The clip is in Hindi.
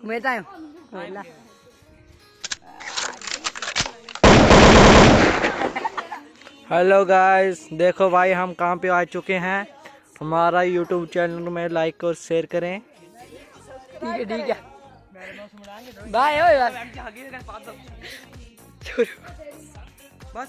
Kumita yun. Wala. Hello guys देखो भाई हम कहाँ पे आ चुके हैं। हमारा यूट्यूब चैनल में लाइक और शेयर करें। ठीक है ठीक है। बाय बाय बस